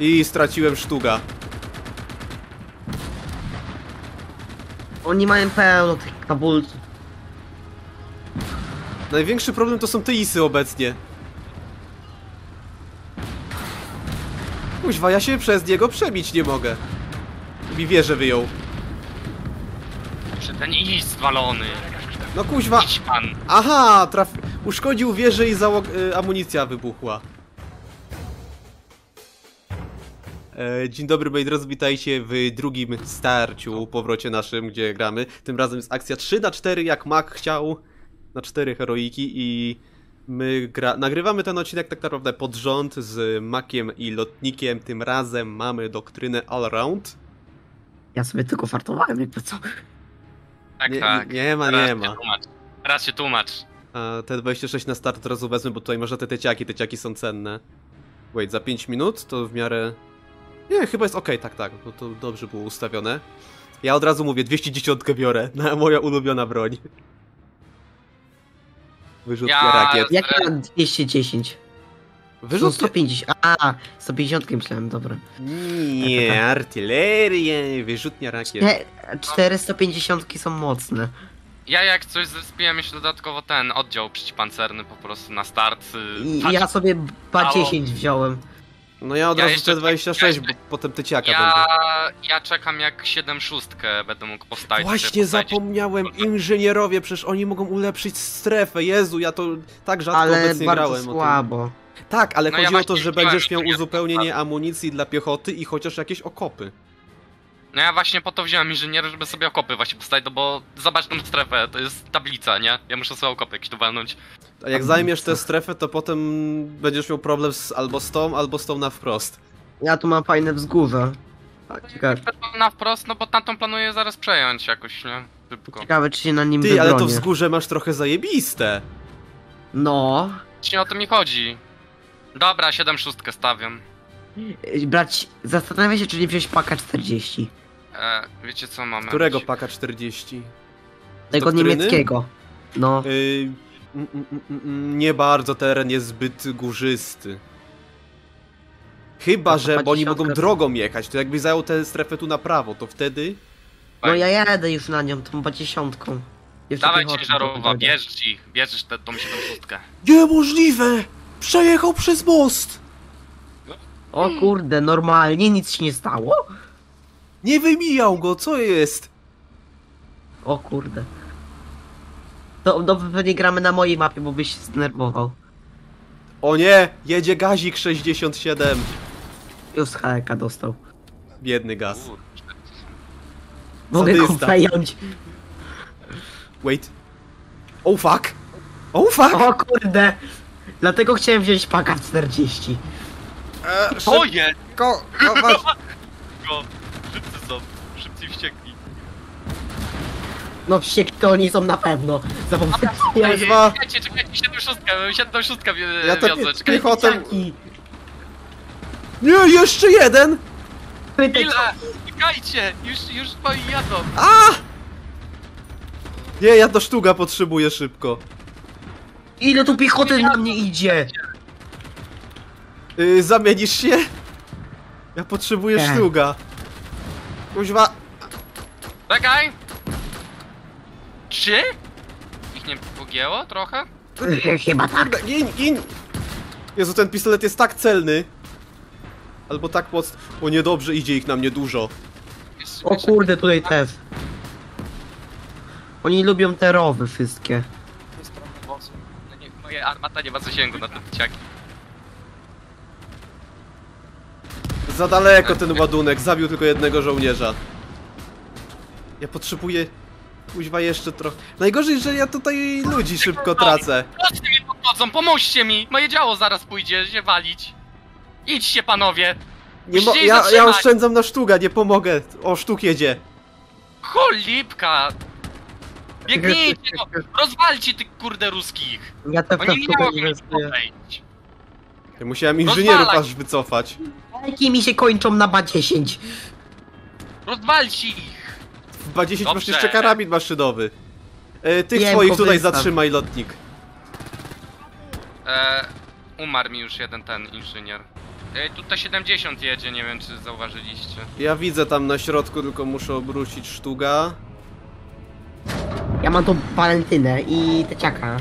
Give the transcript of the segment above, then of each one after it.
I straciłem sztuga. Oni mają pełno tych kabulców. Największy problem to są te isy obecnie. Kuźwa, ja się przez niego przebić nie mogę. Mi wieżę wyjął. Przy ten is walony. No kuźwa. Idź pan. Aha, traf... Uszkodził wieżę i załog... y, amunicja wybuchła. Dzień dobry moi drodzy, witajcie w drugim starciu, powrocie naszym, gdzie gramy. Tym razem jest akcja 3 na 4 jak Mac chciał, na 4 heroiki i my gra... nagrywamy ten odcinek tak naprawdę pod rząd z Makiem i Lotnikiem. Tym razem mamy doktrynę Allround. Ja sobie tylko fartowałem, jakby co. Tak, Nie, tak. nie ma, Raz nie ma. Raz się tłumacz. A te 26 na start od razu wezmę, bo tutaj można te teciaki, teciaki są cenne. Wait, za 5 minut to w miarę... Nie, chyba jest ok, tak, tak, no to dobrze było ustawione. Ja od razu mówię, 210 biorę, na moja ulubiona broń. Wyrzutnia Ja- rakiet. Jak ja 210? No Wyrzutnia... 150. A, 150 myślałem, dobra. Nie, artylerię, wyrzutnia rakiet. Nie, 450 są mocne. Ja jak coś zespiłem jeszcze dodatkowo ten oddział przeciwpancerny po prostu na start. y, I patrz, ja sobie ba Mało. 10 wziąłem. No ja od Ja razu jeszcze- C26, ja bo potem teciaka ja, będę. ja czekam jak 7 szóstkę będę mógł postawić. Właśnie zapomniałem, inżynierowie, przecież oni mogą ulepszyć strefę, Jezu, ja to tak rzadko Ale obecnie grałem o tym. słabo. Tak, ale No ja chodzi o to, że będziesz miał uzupełnienie amunicji dla piechoty i chociaż jakieś okopy. No ja właśnie po to wziąłem inżyniera, żeby sobie okopy właśnie postawić, no bo zobacz tą strefę, to jest tablica, nie? Ja muszę sobie okopy jakieś tu walnąć. A jak zajmiesz tę strefę, to potem będziesz miał problem z, albo z tą, albo z tą na wprost. Ja tu mam fajne wzgórze. A, ciekawe, Na wprost, no bo tamtą planuję zaraz przejąć jakoś, nie? Szybko. ciekawe czy się na nim Ty, ale to wybronię. wzgórze masz trochę zajebiste. No. Właśnie o to mi chodzi. Dobra, 7 szóstkę stawiam. Brać, zastanawiam się, czy nie wziąć paka 40. E, wiecie co mamy? Którego paka 40? Tego doktryny? niemieckiego. No. Mm, mm, mm, mm, nie bardzo, teren jest zbyt górzysty. Chyba, To że bo oni mogą drogą jechać, to jakbyś zajął tę strefę tu na prawo, to wtedy... No ja jadę już na nią, tą dziesiątką. Dawaj pojadę. bierzesz ich, bierzesz tę tą 7 szóstkę. Niemożliwe! Przejechał przez most! O kurde, normalnie nic się nie stało? Nie wymijał go, co jest? O kurde. To, to pewnie gramy na mojej mapie, bo byś się zdenerwował. O nie, jedzie gazik 67. Już z HK dostał. Biedny gaz. Mogę go przejąć. Wait. Oh fuck! Oh fuck! O kurde. Dlatego chciałem wziąć paka 40. E, To jest! szybko, dawać. Go! Szybcy są, szybcy wściekli. No wściekli to oni są na pewno. Zapomniałem. Dwa. Czekajcie, czekajcie, 7 szóstkę, 7 szóstkę Ja ja to wiozę, czekajcie. piechotę- Dzieciaki. Nie, jeszcze jeden! Ile? Czekajcie, już, już moi jadą. A! Nie, ja do sztuga potrzebuję szybko. Ile tu piechoty na mnie idzie? Yy, zamienisz się? Ja potrzebuję Nie. sztuga. Kuźwa. Czekaj! Trzy? Ich nie pogięło trochę? Chyba tak. Gin, gin! Jezu, ten pistolet jest tak celny. Albo tak mocny. O niedobrze, idzie ich na mnie dużo. O kurde, tutaj też. Oni lubią te rowy wszystkie. No nie, Moja armata nie ma zasięgu na te piciaki. Za daleko ten ładunek, zabił tylko jednego żołnierza. Ja potrzebuję... Kuźwa jeszcze trochę... Najgorzej, że ja tutaj ludzi szybko tracę. Proszę mi podchodzą, pomóżcie mi! Moje działo zaraz pójdzie się walić. Idźcie panowie! Nie mo Musicie ja, ja oszczędzam na sztuga, nie pomogę. O, sztuk jedzie. Cholipka! Biegnijcie no! Rozwalcie tych kurde ruskich! Ja te Oni nie tutaj mogą nie nic podejść. Ja musiałem inżynierów Rozwalać. aż wycofać. Jaki mi się kończą na ba 10. Rozwalcie ich! W 10 masz Dobrze. jeszcze karabin maszynowy. E, tych Wiem, swoich tutaj korzystam. zatrzymaj, lotnik. E, umarł mi już jeden ten inżynier. Ej, tutaj 70 jedzie, nie wiem czy zauważyliście. Ja widzę tam na środku, tylko muszę obrócić sztuga. Ja mam tą Walentynę i teciaka.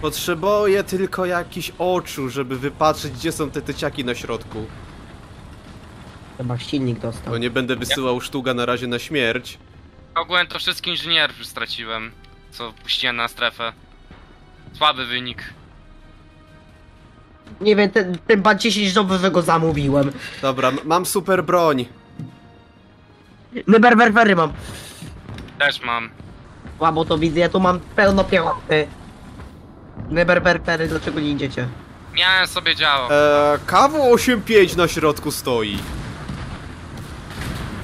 Potrzebuję tylko jakichś oczu, żeby wypatrzeć, gdzie są te tyciaki na środku. Chyba silnik dostał. Bo nie będę wysyłał sztuga na razie na śmierć. Ogółem to wszystkich inżynierów straciłem, co puściłem na strefę. Słaby wynik. Nie wiem, ten, ten ban 10 nowego zamówiłem. Dobra, m- mam super broń. Neberwerwery mam. Też mam. Łabo to widzę, ja tu mam pełno piechoty. Neberwerwery, dlaczego nie idziecie? Miałem sobie działo. Eee, kawu 8.5 na środku stoi.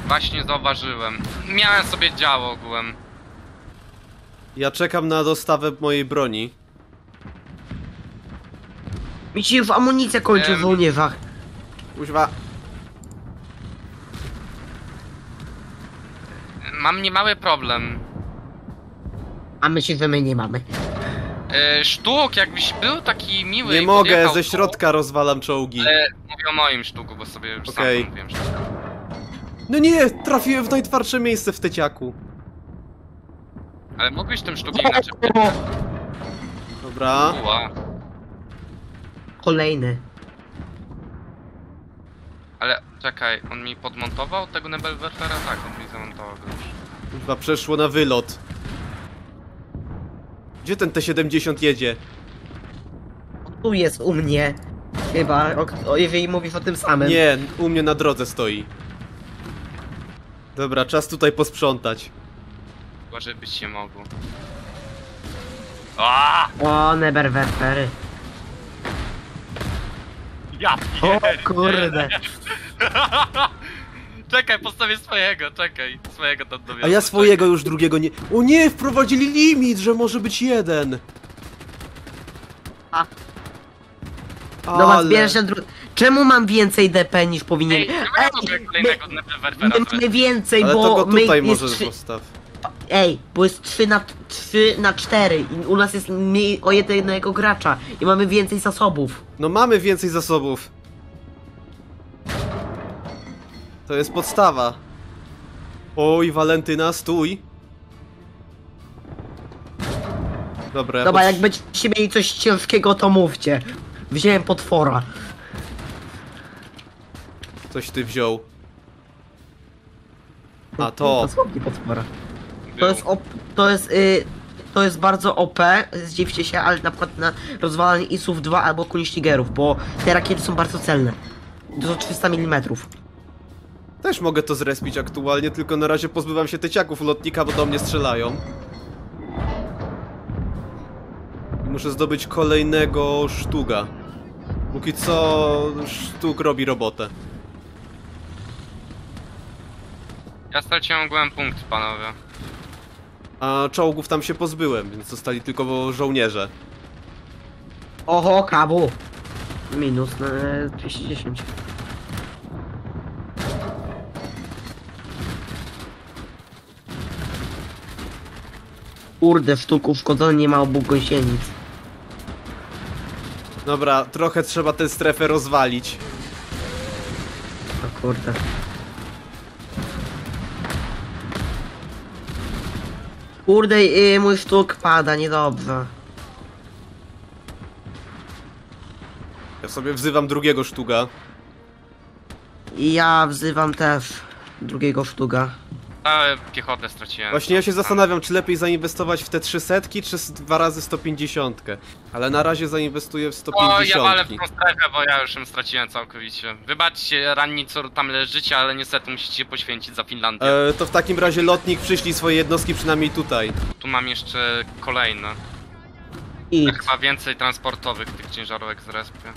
Właśnie zauważyłem. Miałem sobie działo ogółem. Ja czekam na dostawę mojej broni. Mi się już amunicja kończy Em. w żołnierzach. Kuźwa. Mam niemały problem. A my się, że my nie mamy. E, sztuk, jakbyś był taki miły Nie i mogę, podjechał ze tu, środka rozwalam czołgi. Ale mówię o moim sztuku, bo sobie już Okej. sam mówiłem. Że... No nie, trafiłem w najtwardsze miejsce w teciaku. Ale mógłbyś tym sztukiem inaczej Dobra. Ua. Kolejny. Ale czekaj, on mi podmontował tego Nebelwerfera? Tak, on mi zamontował go już. Kuźwa, przeszło na wylot. Gdzie ten T-70 jedzie? Tu jest u mnie. Chyba, o, o, jeżeli mówisz o tym samym. Nie, u mnie na drodze stoi. Dobra, czas tutaj posprzątać. Chyba, żebyś się mogło. A! O, neberwerwery. Ja O kurde. Czekaj, postawię swojego, czekaj. Swojego tam dowiozę. A ja swojego już drugiego nie... O nie, wprowadzili limit, że może być jeden. A. Dobra, Ale... zbierasz się dru... Czemu mam więcej DP niż powinien? Ej, w ogóle kolejnego my, Nebelwerfera. my mamy więcej, Ale to bo go my tutaj jest może trzy... postaw. Ej, bo jest 3 na 3 na 4 i u nas jest mniej o jednego gracza i mamy więcej zasobów. No mamy więcej zasobów. To jest podstawa. Oj, Walentyna, stój. Dobra, ja Dobra, pod- jak będziecie mieli coś ciężkiego, to mówcie. Wziąłem potwora. Coś ty wziął. A to. Potwora. To jest op, to jest y, to jest bardzo OP, zdziwcie się, ale na przykład na rozwalanie ISów 2 albo Kunstigerów, bo te rakiety są bardzo celne. Do 300 mm. Też mogę to zrespić aktualnie, tylko na razie pozbywam się tyciaków lotnika, bo do mnie strzelają. Muszę zdobyć kolejnego sztuga. Póki co sztuk robi robotę. Ja straciłem punkt, panowie. A czołgów tam się pozbyłem, więc zostali tylko żołnierze. Oho, kabu. Minus na e, 210. Kurde, sztuk uszkodzony nie ma obu gąsienic. Dobra, trochę trzeba tę strefę rozwalić. O kurde. Kurde, y, mój sztuk pada, niedobrze. Ja sobie wzywam drugiego sztuga. I ja wzywam też drugiego sztuga. Całe piechotę straciłem. Właśnie ja się zastanawiam, czy lepiej zainwestować w te 300, czy z dwa razy 150. Ale na razie zainwestuję w O, 150. ja walę w tą strefę, bo ja już ją straciłem całkowicie. Wybaczcie ranni, co tam leżycie, ale niestety musicie poświęcić za Finlandię. E, to w takim razie lotnik przyszli swoje jednostki przynajmniej tutaj. Tu mam jeszcze kolejne. I Chyba więcej transportowych tych ciężarówek z respy.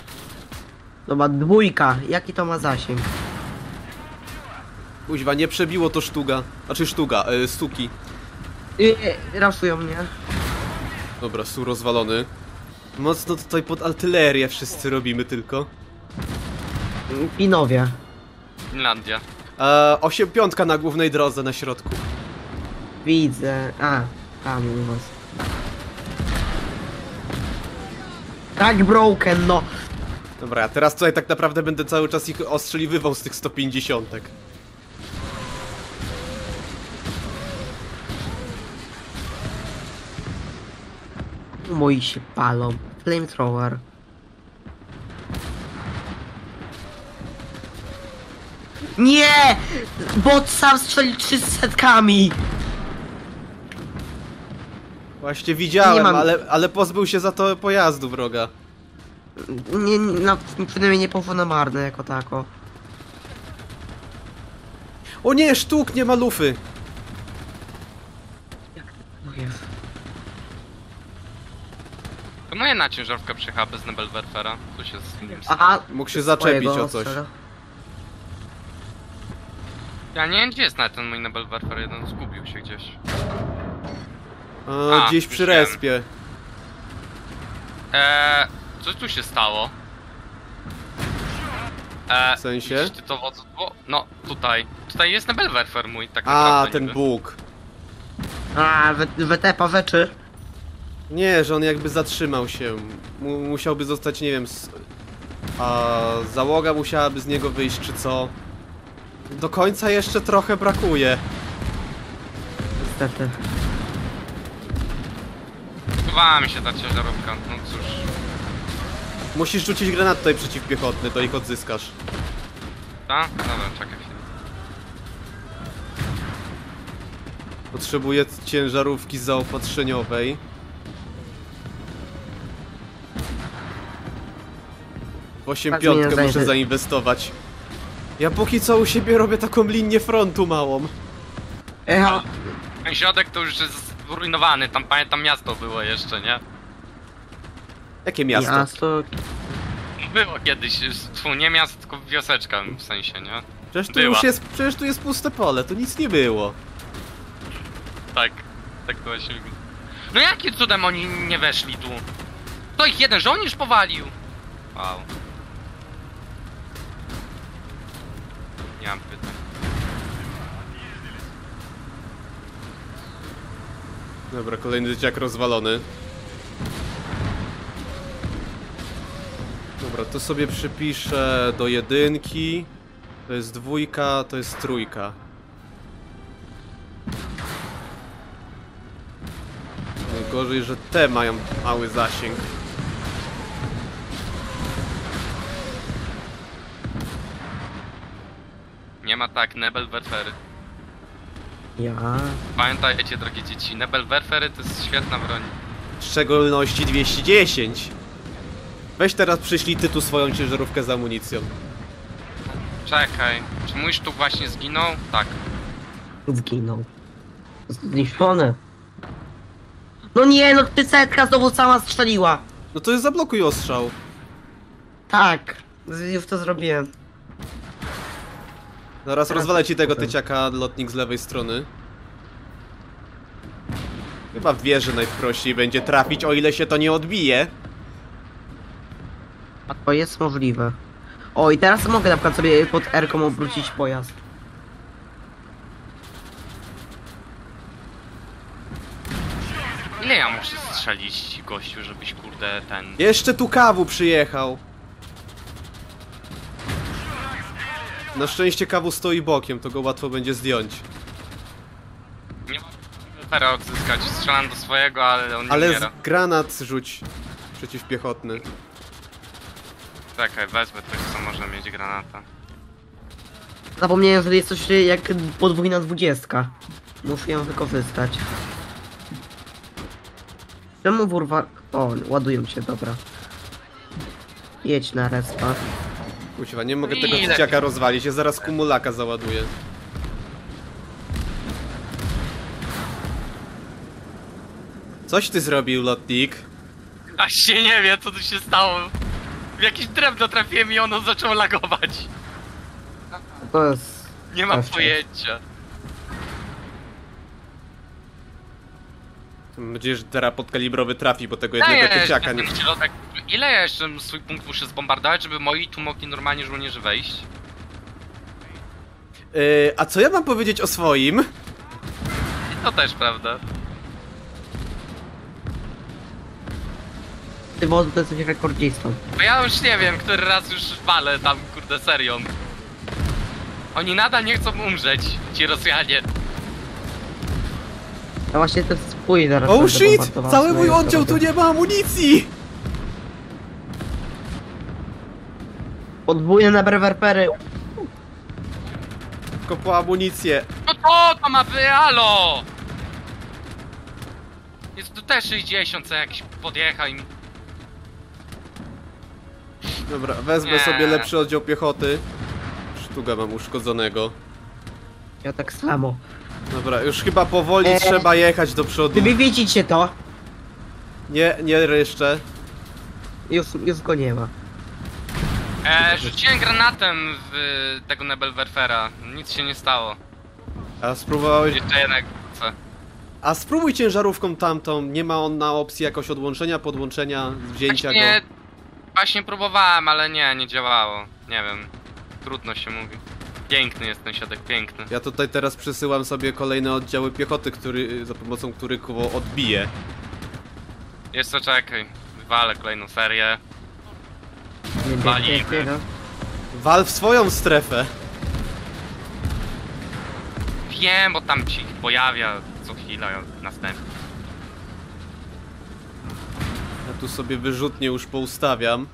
Dobra, dwójka. Jaki to ma zasięg? Kuźwa, nie przebiło to sztuga. Znaczy sztuga, e, stuki. Yy, raszują mnie. Dobra, su rozwalony. Mocno tutaj pod artylerię wszyscy robimy tylko. Pinowie. Finlandia. E, 8 piątka na głównej drodze na środku. Widzę. A, tam u was. Tak broken, no. Dobra, a teraz tutaj tak naprawdę będę cały czas ich ostrzeliwywał z tych 150. Moi się palą. Flamethrower. Nie! Bot sam strzelił 300 setkami! Właśnie widziałem, mam- ale, ale pozbył się za to pojazdu wroga. Nie, nie, no, przynajmniej nie poszło na marne jako tako. O nie, sztuk, nie ma lufy! O Jezu. To moja jedna ciężarówka przyjechała bez Nebelwerfera. Co się z nim stało? Aha, Mógł się zaczepić swojego o coś. strzela. Ja nie wiem gdzie jest nawet ten mój Nebelwerfer jeden, zgubił się gdzieś. A, A, gdzieś już przy wiem. respie. Eee, co tu się stało? Eee, W sensie? widzisz Ty to? No, tutaj. Tutaj jest Nebelwerfer mój, tak A, naprawdę. ten niby. Bóg. A, we- wetepa rzeczy. Nie, że on jakby zatrzymał się. Mu, musiałby zostać, nie wiem, a załoga musiałaby z niego wyjść, czy co. Do końca jeszcze trochę brakuje. Niestety. Zbudowała mi się ta ciężarówka, no cóż. Musisz rzucić granat tutaj przeciwpiechotny, to ich odzyskasz. Ta? Dobra, czekaj chwilę. Potrzebuję ciężarówki zaopatrzeniowej. 8 Tak, piątkę muszę zajęty. zainwestować. Ja póki co u siebie robię taką linię frontu małą. Echa, Ten środek to już jest zrujnowany, tam pamiętam miasto było jeszcze, nie? Jakie miasto? miasto. Było kiedyś, tfu, nie miasto, tylko wioseczka w sensie, nie? Przecież tu była. już jest, przecież tu jest puste pole, tu nic nie było. Tak, tak to właśnie wygląda. No jakim cudem oni nie weszli tu? To ich jeden żołnierz powalił! Wow. Nie mam pytań. Dobra, kolejny dzieciak rozwalony. Dobra, to sobie przypiszę do jedynki. To jest dwójka, to jest trójka. Najgorzej, że te mają mały zasięg. Nie ma tak, Nebelwerfery. Ja. Pamiętajcie, drogie dzieci, Nebelwerfery to jest świetna broń. W szczególności 210. Weź teraz przyślij ty tu swoją ciężarówkę z amunicją. Czekaj, czy mój sztuk właśnie zginął? Tak. Zginął. Zniszczony. No nie, no ty setka znowu sama strzeliła. No to jest zablokuj ostrzał. Tak. z- Już to zrobiłem. Zaraz Teraz rozwalę ci tego potem. tyciaka lotnik z lewej strony. Chyba w wieży najprościej będzie trafić, o ile się to nie odbije. A to jest możliwe. O, i teraz mogę na przykład sobie pod R-ką obrócić pojazd. Ile ja muszę strzelić, gościu, żebyś kurde ten... Jeszcze tu kawu przyjechał. Na szczęście kawu stoi bokiem, to go łatwo będzie zdjąć. Nie ma Fera odzyskać, strzelam do swojego, ale on nie Ale umiera. z granat rzuć przeciwpiechotny. Czekaj, wezmę coś, co może mieć granata. Zapomniałem, że jest coś jak podwójna dwudziestka. Muszę ją wykorzystać. Czemu wurwa... O, ładują się, dobra. Jedź na respa. Kuźwa, nie mogę tego Ile? tyciaka rozwalić, ja zaraz kumulaka załaduję. Coś ty zrobił, lotnik. Aż się nie wie, co tu się stało. W jakiś drewno trafiłem i ono zaczęło lagować. To jest... Nie mam pojęcia. Mam nadzieję, że teraz podkalibrowy trafi, bo tego jednego tyciaka nie... środek- Ile ja jeszcze swój punkt muszę zbombardować, żeby moi tu mogli normalnie żołnierze wejść? Yy, a co ja mam powiedzieć o swoim? To też prawda. ty wozu to jesteś rekordzistą. Bo ja już nie wiem, który raz już walę tam, kurde, serią. Oni nadal nie chcą umrzeć, ci Rosjanie. A właśnie to jest swój zaraz. Oh będę shit! Cały mój oddział tu nie ma amunicji! Podwójne na brewerpery. Tylko po amunicję. No to, to ma by, halo! Jest tu też 60, co jakiś podjechał i... Dobra, wezmę Nie. sobie lepszy oddział piechoty. Sztuga mam uszkodzonego. Ja tak samo. Dobra, już chyba powoli Eee. trzeba jechać do przodu. Wy widzicie to? Nie, nie jeszcze. Już, już go nie ma. E, rzuciłem granatem w tego Nebelwerfera, nic się nie stało. A spróbowałeś... Jeszcze jednak co? A spróbuj ciężarówką tamtą. Nie ma on na opcji jakoś odłączenia, podłączenia, wzięcia Właśnie, go. właśnie próbowałem, ale nie, nie działało. Nie wiem, trudno się mówi. Piękny jest ten środek, piękny. Ja tutaj teraz przesyłam sobie kolejne oddziały piechoty, który, za pomocą których go odbiję. Jeszcze czekaj, walę kolejną serię. Walimy. Wal w swoją strefę. Wiem, bo tam ci pojawia co chwila następny. Ja tu sobie wyrzutnie już poustawiam.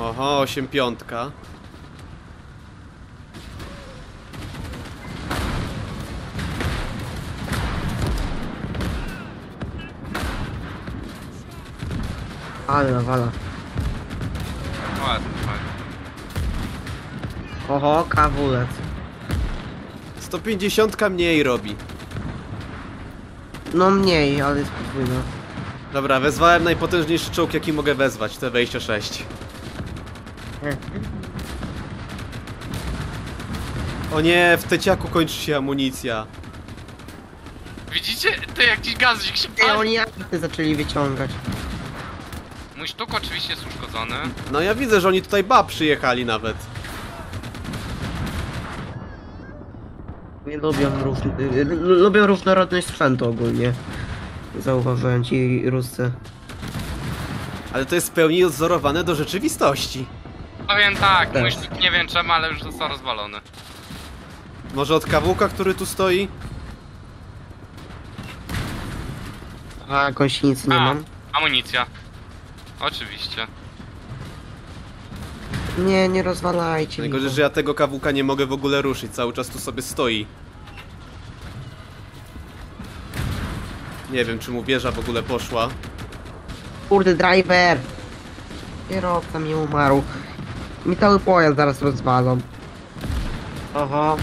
Oho, 8 piątka. Ale nawala. Ładnie, ładnie. Oho, kawulec. 150 mniej robi. No mniej, ale jest podwójna. Dobra, wezwałem najpotężniejszy czołg jaki mogę wezwać, T-26. O nie, w teciaku kończy się amunicja. Widzicie? Ty jakiś gazik się Ej, pali. oni jakty zaczęli wyciągać. Mój sztuk oczywiście jest uszkodzony. No ja widzę, że oni tutaj ba przyjechali nawet. Nie lubią, różn... y, y, lubią różnorodność sprzętu ogólnie. Zauważyłem ci Ruscy. Ale to jest w pełni odzorowane do rzeczywistości. Powiem tak, mój sztuk nie wiem czemu, ale już został rozwalony. Może od kawuka, który tu stoi? A gąsienicy nie A, mam. amunicja. Oczywiście. Nie, nie rozwalajcie. Najgorzej, mi że ja tego kawuka nie mogę w ogóle ruszyć, cały czas tu sobie stoi. Nie wiem, czy mu wieża w ogóle poszła. Kurde, driver! Kierowca mi umarł. Mi cały pojazd zaraz rozwalą. Oho.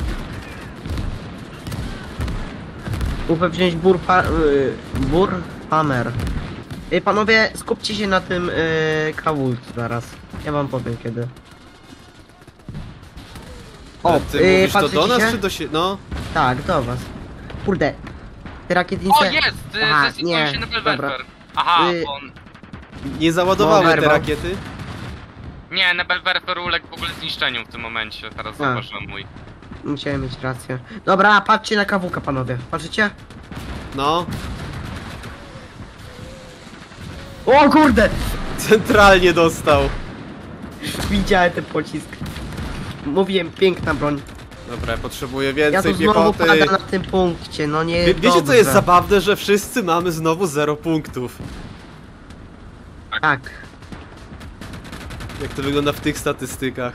Muszę wziąć bur... Pa, y, bur... Hammer. Y, panowie, skupcie się na tym y, kawulcu zaraz. Ja wam powiem kiedy. O, ty y, mówisz to do nas, się? czy do siebie? No, Tak, do was. Kurde. Te rakietnice... O, jest! Aha, Zdecydował nie, się na dobra. Belwerfer. Aha, Y- on... nie załadowały No, te rakiety. Nie, Nebelwerfer uległ w ogóle zniszczeniu w tym momencie. Teraz zauważyłem mój. Musiałem mieć rację. Dobra, patrzcie na kawuka, panowie. Patrzycie? No, O kurde! centralnie dostał. Widziałem ten pocisk. Mówiłem, piękna broń. Dobra, potrzebuję Ja więcej tu znowu piechoty. padam na tym punkcie, no nie Wie, wiecie co dobrze. jest zabawne, że wszyscy mamy znowu 0 punktów. Tak. Jak to wygląda w tych statystykach.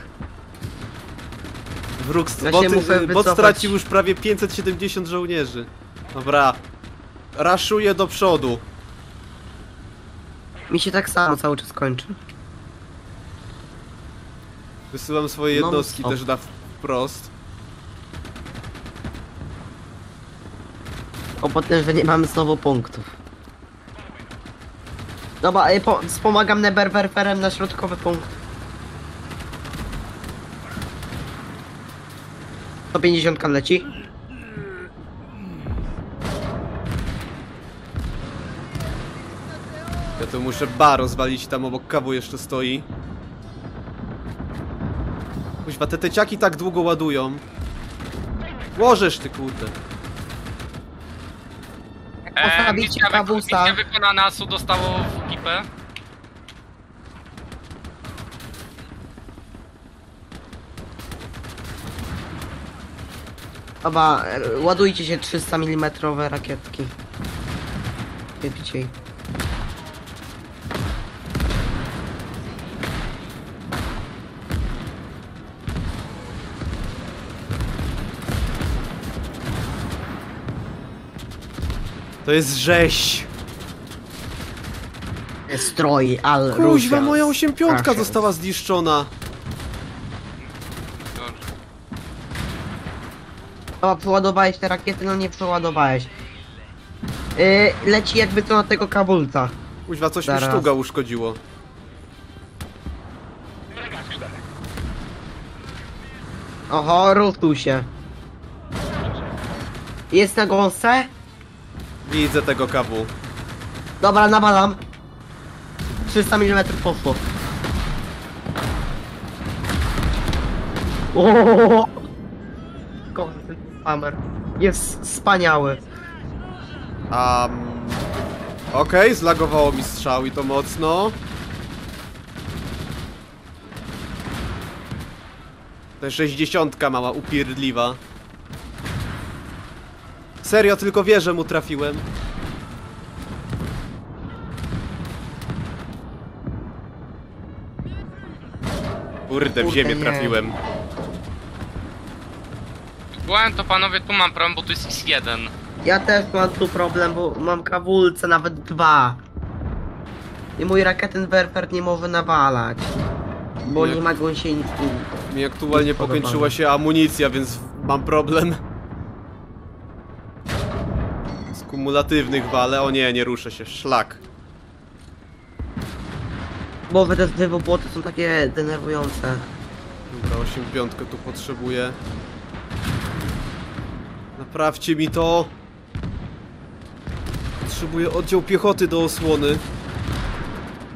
Wróg, Ja bot, muszę bot stracił już prawie 570 żołnierzy. Dobra, raszuję do przodu. Mi się tak samo cały czas kończy. Wysyłam swoje Non jednostki stop. też na wprost. O potem, że nie mamy znowu punktów. Dobra, y, po, wspomagam Neberwerferem na środkowy punkt. 150 leci. Ja tu muszę bar rozwalić, tam obok kawu jeszcze stoi. Kuźwa, te teciaki tak długo ładują. Łożesz ty kurde. E, misja, wy, kawusa. misja wykonana, Su dostało w ekipę. Dobra, e, ładujcie się 300 mm rakietki. Szybciej. To jest rzeź. Stroj, al Kuźwa, Russia. moja 85 Russia. została zniszczona. Dobra, przeładowałeś te rakiety? No nie przeładowałeś. Yy, leci jakby to na tego kabulca. Kuźwa, coś mi Zaraz. sztuga uszkodziło. Oho, ruszył się. Jest na gąsce? Widzę tego kawu. Dobra, nawalam. 300 mm poszło. Ohohoho. Kocham ten hammer. Jest wspaniały. Um, Okej, zlagowało mi strzał i to mocno. Jest 60 mała, upierdliwa. Serio, tylko wierzę mu trafiłem. Kurde, w Kurde, ziemię nie. trafiłem. Byłem to panowie, tu mam problem, bo tu jest X1. Ja też mam tu problem, bo mam kawulce, nawet dwa. I mój rakietenwerfer nie może nawalać. Bo Nie. nie mogą się nic Mi aktualnie pokończyła się amunicja, więc mam problem. Z kumulatywnych wale. O nie, nie ruszę się. Szlak. Bo te dwobłoty są takie denerwujące. Dobra, 8 piątkę tu potrzebuję. Naprawcie mi to. Potrzebuję oddział piechoty do osłony.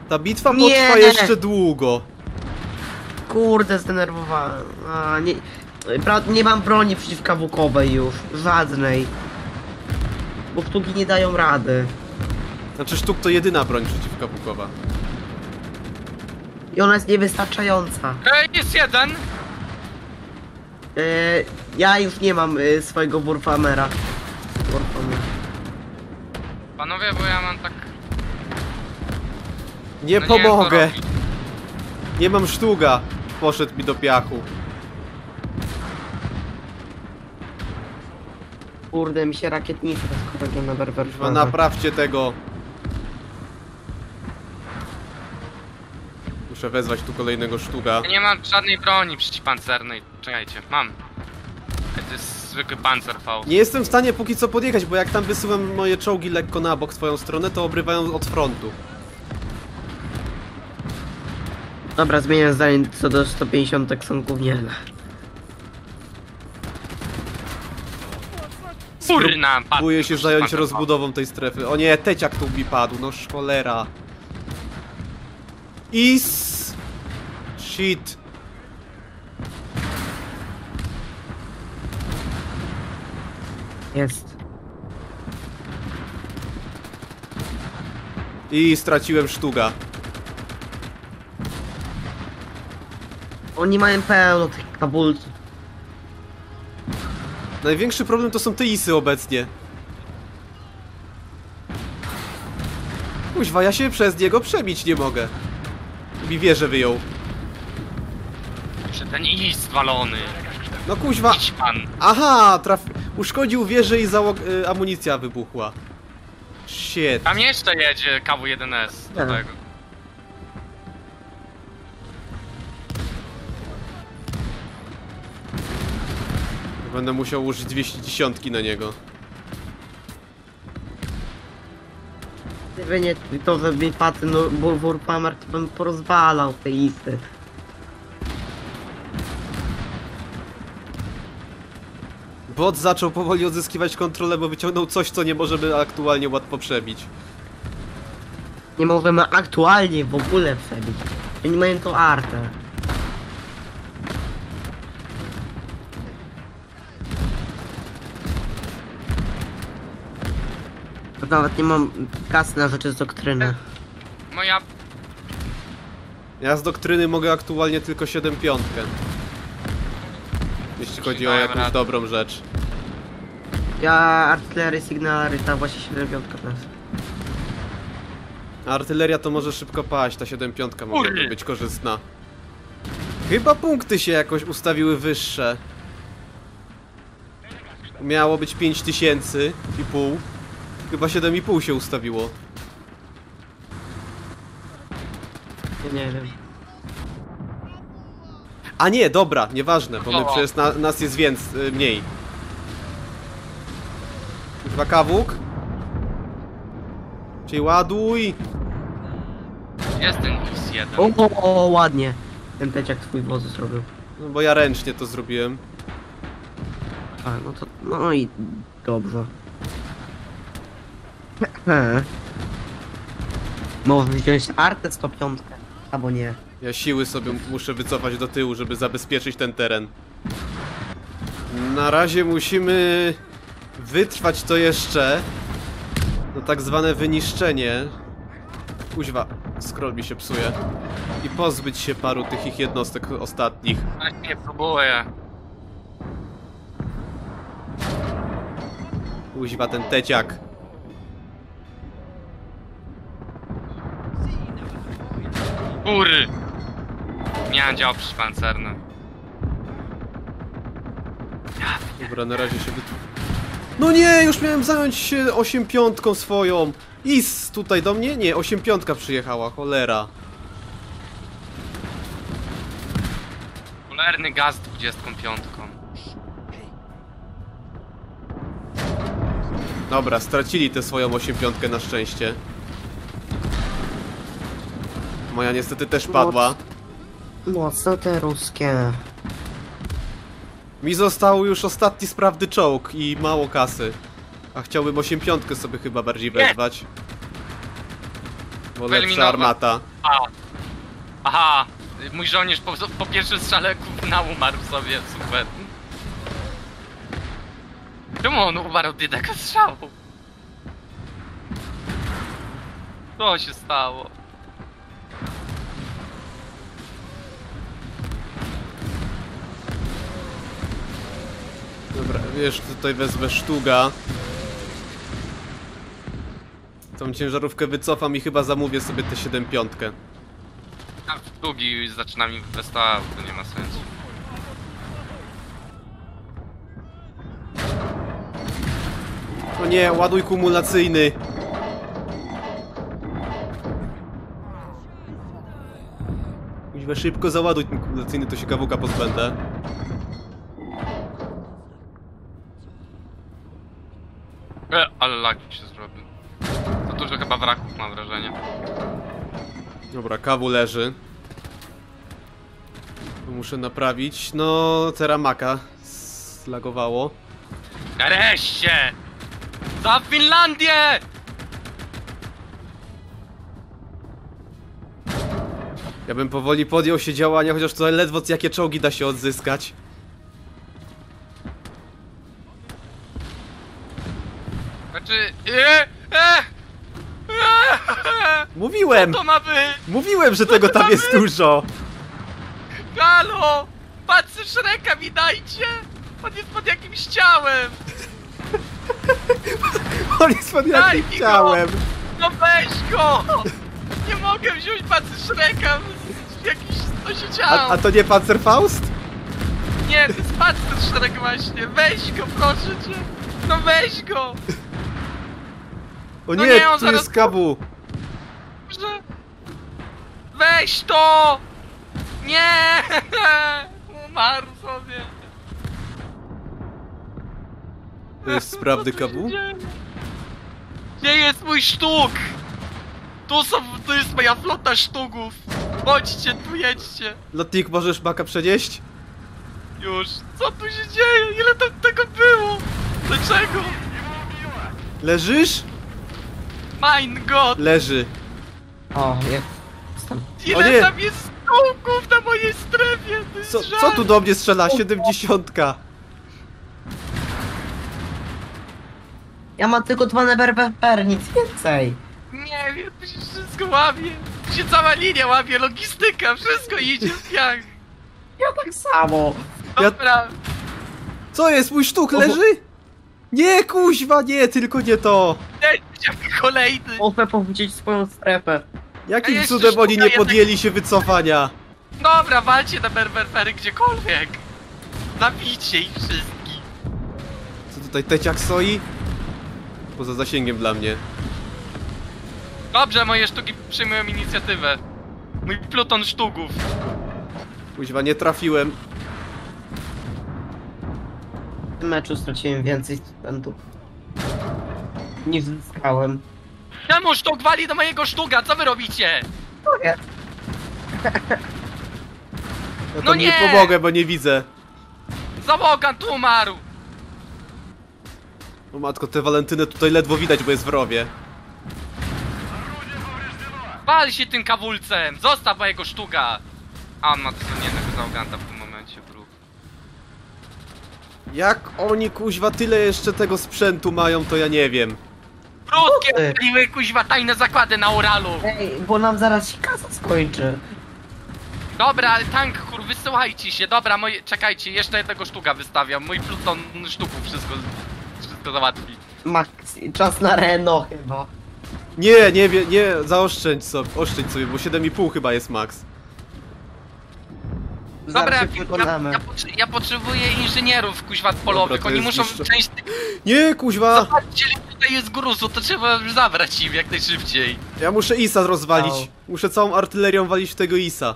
Ta bitwa Nie! potrwa jeszcze długo. Kurde, zdenerwowałem. A, nie, bra, nie mam broni przeciwkawukowej już. Żadnej. Bo sztuki nie dają rady. Znaczy sztuk to jedyna broń przeciwkapukowa. I ona jest niewystarczająca. Hej, jest jeden! Yy, ja już nie mam yy, swojego Warhammera. Warhammer. Panowie, bo ja mam tak... Nie no nie wiem, co pomogę. robić. Nie mam sztuga. Poszedł mi do piachu. Kurde, mi się rakietnicy rozkochają na berber. Chyba naprawcie tego. Muszę wezwać tu kolejnego sztuga. Ja nie mam żadnej broni przeciwpancernej. Czekajcie, mam. To jest zwykły panzer V. Nie jestem w stanie póki co podjechać, bo jak tam wysyłam moje czołgi lekko na bok w twoją stronę, to obrywają od frontu. Dobra, zmieniam zdanie co do 150 są gówniane. Kurna, padł. Próbuję się zająć rozbudową tej strefy. O nie, teciak tu mi padł, no cholera. Is... Shit. Jest. I straciłem sztuga. Oni mają pełno tych kabulców. Największy problem to są te isy obecnie. Kuźwa, ja się przez niego przebić nie mogę. Mi wieżę wyjął. Że ten ist walony. No kuźwa. Idź pan. Aha, traf... Uszkodził wieżę i załog... y, amunicja wybuchła. Shit. Tam jeszcze jedzie KW-1S do tego. Będę musiał użyć 210 na niego. Nie to, że mi padł no, Warhammer, to bym porozwalał te isy. Bot zaczął powoli odzyskiwać kontrolę, bo wyciągnął coś, co nie możemy aktualnie łatwo przebić. Nie możemy aktualnie w ogóle przebić. Oni mają to artę. Nawet nie mam kasy na rzeczy z doktryny. Moja... Ja z doktryny mogę aktualnie tylko 7 piątkę. Jeśli chodzi o Dałem jakąś radę. dobrą rzecz. Ja artylerii, sygnalerii, ta właśnie 7 piątka teraz. A artyleria to może szybko paść, ta 7 piątka mogłaby Kurde. być korzystna. Chyba punkty się jakoś ustawiły wyższe. Miało być 5000 i pół. Chyba 7,5 się ustawiło. Nie, nie wiem. A nie, dobra, nieważne, bo my przecież na, nas jest więc y, mniej. Dwa kawłuk. Czyli ładuj. Jest ten X1. O, o, o, ładnie. Ten teciak twój wozu zrobił. No bo ja ręcznie to zrobiłem. A, no to, no i dobrze. Można wziąć artę 105, albo nie. Ja siły sobie muszę wycofać do tyłu, żeby zabezpieczyć ten teren. Na razie musimy wytrwać to jeszcze. No tak zwane wyniszczenie. Kuźwa, scroll mi się psuje. I pozbyć się paru tych ich jednostek ostatnich. Ja nie próbuję. Kuźwa, ten teciak. Góry! Miałem dział przypancerny. Dobra, na razie się wytw... No nie, już miałem zająć się 8 piątką swoją. Is tutaj do mnie? Nie, 8 piątka przyjechała, cholera. Cholerny gaz 25. Dobra, stracili tę swoją 8 piątkę na szczęście. Moja niestety też padła. Mocno te ruskie. Mi został już ostatni sprawny czołg i mało kasy. A chciałbym 8 piątkę sobie chyba bardziej wezwać. Bo lepsza armata. A. Aha! Mój żołnierz po, po pierwszym strzale na umarł sobie, super. Czemu on umarł od jednego strzału? Co się stało? Dobra, wiesz, tutaj wezmę sztuga. Tą ciężarówkę wycofam i chyba zamówię sobie tę 7 piątkę. A w długi zaczyna mi inwestować, to nie ma sensu. O nie, ładuj kumulacyjny. Kuźwa, szybko załaduj ten kumulacyjny, to się kawuka pozbędę. E, ale lagi się zrobił. To dużo chyba wraków mam wrażenie. Dobra, kawu leży. Muszę naprawić. No, Teramaka slagowało. Nareszcie! Za Finlandię! Ja bym powoli podjął się działania, chociaż tutaj ledwo jakie czołgi da się odzyskać. E, e, e, Mówiłem! to ma być? Mówiłem, że tego tam jest dużo! Halo! Patrzę Shreka mi dajcie! On jest pod jakimś ciałem! On jest pod Daj jakim mi ciałem! No weź go! Nie mogę wziąć patrzę Shreka jakiś... się A, a to nie Panzerfaust? Nie, to jest patrzę Shrek właśnie! Weź go, proszę cię! No weź go! O No nie, nie, on tu zaraz- jest kabu! Weź to! Nie! Umarł sobie! To jest sprawny Co tu się kabu? dzieje? Gdzie jest mój sztuk? Tu są, tu jest moja flota sztuków! Chodźcie, tu jedźcie! Lotnik, możesz baka przenieść? Już! Co tu się dzieje? Ile tam tego było? Dlaczego? Leżysz? Mein Gott! Leży. O, jest tam. Ile O nie! tam jest sztuków na mojej strefie? To jest Co, żart. co tu do mnie strzela? 70. Ja mam tylko dwa neberbeper, nic więcej. Nie wiem, to się wszystko łamie. To się cała linia łamie, logistyka, wszystko idzie w piach. Ja tak samo. Ja- Dobra, Co jest? Mój sztuk leży? Nie, kuźwa, nie, tylko nie to. Kolejny. Muszę powiedzieć swoją strefę. Jakim jeszcze cudem sztuka oni nie jednak- podjęli się wycofania? Dobra, walcie na berberfery gdziekolwiek. Zabijcie ich wszystkich. Co tutaj, teciak soi? Poza zasięgiem dla mnie. Dobrze, moje sztuki przyjmują inicjatywę. Mój pluton sztuków. Kuźwa, nie trafiłem. W tym meczu straciłem więcej studentów. Niż zyskałem. Czemu sztuk wali do mojego sztuga? Co wy robicie? Mówię. Ja No tam nie nie! pomogę, bo nie widzę. Zawogan tu umarł. O matko, te Walentynę tutaj ledwo widać, bo jest w rowie. Wal się tym kawulcem. Zostaw mojego sztuga. A on ma to jednego załoganta w tym momencie, bru. Jak oni, kuźwa, tyle jeszcze tego sprzętu mają, to ja nie wiem. Brudkie ty? odpaliły kuźwa tajne zakłady na Uralu. Ej, bo nam zaraz się kasa skończy. Dobra, ale tank kur, wysyłajcie się. Dobra, moje, czekajcie, jeszcze jednego sztuga wystawiam. Mój pluton sztuków wszystko, wszystko załatwi. Max, czas na Reno chyba. Nie, nie, wie, nie, zaoszczędź sobie, oszczędź sobie, bo 7,5 chyba jest max. Zaraz Dobra, się ja, ja, potrze- ja potrzebuję inżynierów kuźwa polowych. to Oni jest muszą niższe. część tych... Nie, kuźwa! Zobaczcie, tutaj jest gruzu, to trzeba już zabrać im jak najszybciej. Ja muszę Isa rozwalić. Au. Muszę całą artylerią walić w tego Isa.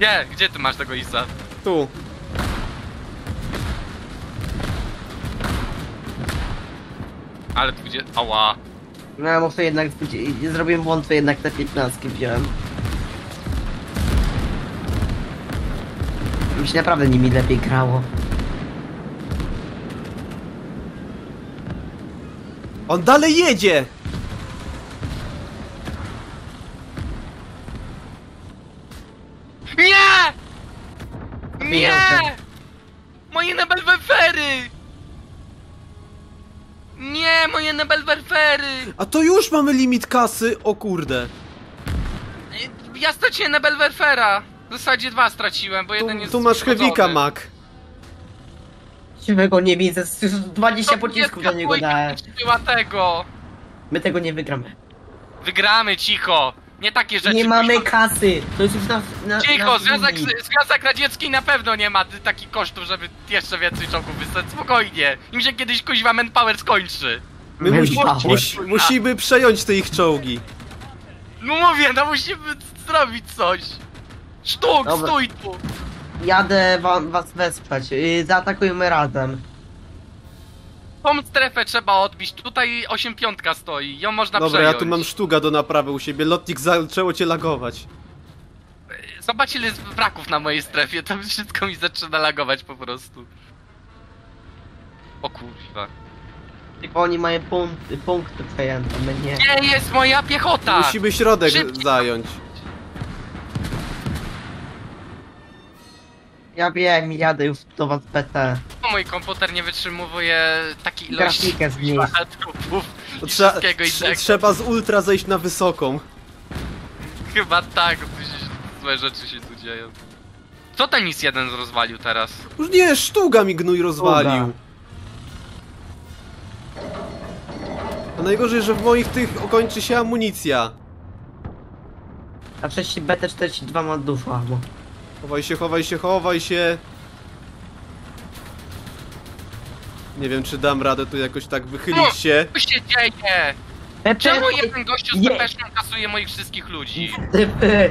Nie, gdzie ty masz tego Isa? Tu. Ale tu gdzie... Ała. No ja muszę jednak, zrobiłem błąd, to jednak te 15 wziąłem. Mi się naprawdę nimi lepiej grało. On dalej jedzie! Nie! Nie! Moje nebelwerfery! Nie, moje nebelwerfery! A to już mamy limit kasy, o kurde. Ja straciłem nebelwerfera. W zasadzie dwa straciłem, bo Tu, jeden jest tu masz uszkodzony. Hewika, Mak. Siwego nie widzę, z- z 20 To pocisków do niego dałem. była tego. My tego nie wygramy. Wygramy, cicho. Nie takie rzeczy. Nie mamy kasy! To jest już na, na Cicho, na Związek. Związek Radziecki na pewno nie ma takich kosztów, żeby jeszcze więcej czołgów wysłać. Spokojnie. Im się kiedyś kuźwa manpower skończy. My musi, musi, musimy przejąć te ich czołgi. No mówię, no musimy zrobić coś. Sztuk, Dobra. stój tu. Jadę wam, was wesprzeć. Yy, zaatakujemy razem. Tą strefę trzeba odbić. Tutaj 8 piątka stoi. Ją można Dobra, przejąć. ja tu mam sztuga do naprawy u siebie. Lotnik zaczęło cię lagować. Zobacz ile jest braków na mojej strefie. To wszystko mi zaczyna lagować po prostu. O kurwa. Tylko oni mają punkty, punkty przejęte, my nie. Gdzie jest moja piechota? Musimy środek Szybciej. zająć. Ja wiem, jadę już do was PT. Mój komputer nie wytrzymuje takiej ilości Grafikę trupów To i trzeba, wszystkiego trze- innego. trzeba z ultra zejść na wysoką. Chyba tak, przecież złe rzeczy się tu dzieją. Co ten NIS jeden rozwalił teraz? Już nie, sztuga mi gnój rozwalił. A najgorzej, że w moich tych kończy się amunicja. A przecież BT-42 ma dużo albo. Chowaj się, chowaj się, chowaj się. Nie wiem, czy dam radę tu jakoś tak wychylić się. Co się dzieje? PP, Czemu jeden gościu z pepeszką kasuje moich wszystkich ludzi? Typy.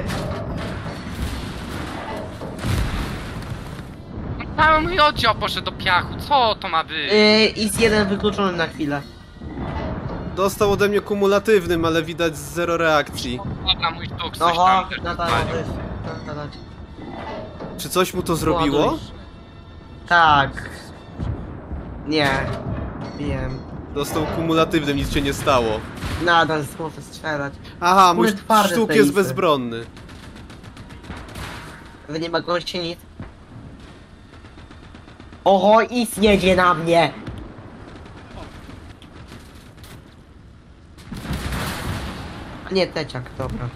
Cały mój oddział poszedł do piachu, co to ma być? Yy, is jeden wykluczony na chwilę. Dostał ode mnie kumulatywnym, ale widać zero reakcji. Dobra, mój sztuk coś Oho, tam też. Czy coś mu to zrobiło? Tak. Nie. Wiem. Dostał kumulatywnym, nic się nie stało. Nadal z strzelać. Aha, mój Kule sztuk jest bezbronny. Wy nie ma gości nic. Oho, is jedzie na mnie! A nie, teciak, dobra.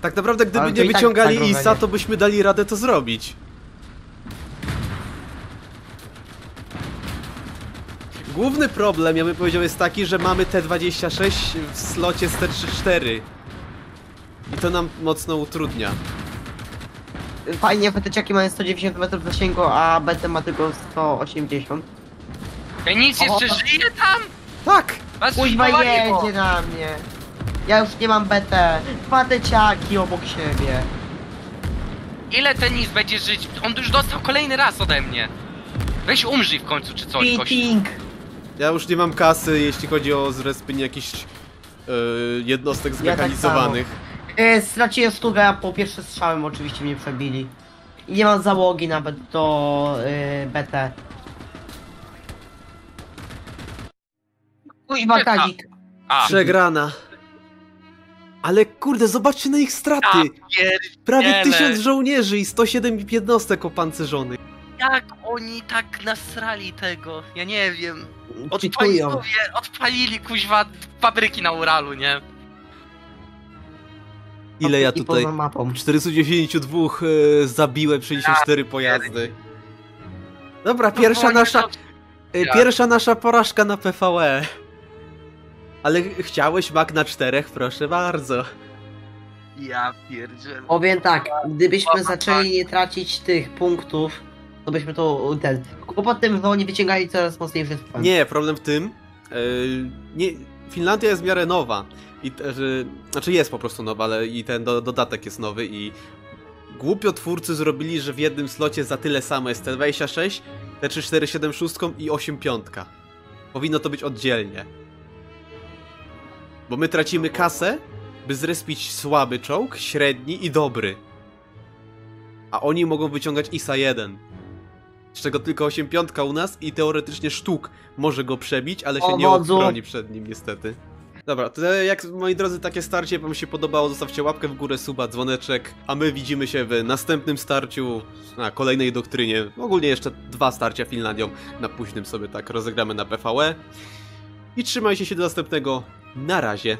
Tak naprawdę, gdyby Ale to nie i tak wyciągali zagrożenie. ISA, to byśmy dali radę to zrobić. Główny problem, ja bym powiedział, jest taki, że mamy T26 w slocie z T34. I to nam mocno utrudnia. Fajnie, bo teciaki mają 190 metrów zasięgu, a BT ma tylko 180. Ja nic jeszcze żyje tam? Tak! Was Kuźwa już powaliło. jedzie na mnie. Ja już nie mam BT. Dwa teciaki obok siebie. Ile tenis będzie żyć? On już dostał kolejny raz ode mnie. Weź umrzyj w końcu czy coś, gościu. Beating. Ja już nie mam kasy, jeśli chodzi o zrespienie jakichś yy, jednostek Ja tak zmechanizowanych. E, straciłem stówę, a po pierwsze strzałem oczywiście mnie przebili. I nie mam załogi nawet do e, BT. Ta- Kazik. A, Przegrana. Ale kurde, zobaczcie na ich straty! Prawie pierdziele. tysiąc żołnierzy i 107 jednostek opancerzonych. jak oni tak nasrali tego? Ja nie wiem. Odpalili, odpalili kuźwa fabryki na Uralu, nie? Ile ja tutaj... poza mapą. 492 e, zabiłem 64 pojazdy. Dobra, pierwsza Oni nasza, e, pierwsza nasza porażka na PvE. Ale chciałeś mak na czterech, proszę bardzo. Ja pierdzielę. Powiem tak, gdybyśmy zaczęli nie tracić tych punktów, to byśmy to ten. Kłopot tym, że oni wyciągali coraz mocniejsze sprzęt. Nie, problem w tym, e, nie, Finlandia jest w miarę nowa. I te, że, znaczy jest po prostu nowa, ale i ten do, dodatek jest nowy i głupio twórcy zrobili, że w jednym slocie za tyle samo jest T26, T3476 i 85. Powinno to być oddzielnie. Bo my tracimy kasę, by zrespić słaby czołg, średni i dobry. A oni mogą wyciągać ISA 1. Z czego tylko 85 u nas i teoretycznie sztuk może go przebić, ale się O, nie obroni przed nim niestety. Dobra, to jak moi drodzy takie starcie wam się podobało, zostawcie łapkę w górę, suba, dzwoneczek, a my widzimy się w następnym starciu na kolejnej doktrynie. Ogólnie jeszcze dwa starcia Finlandią na późnym sobie tak rozegramy na PvE. I trzymajcie się do następnego. Na razie.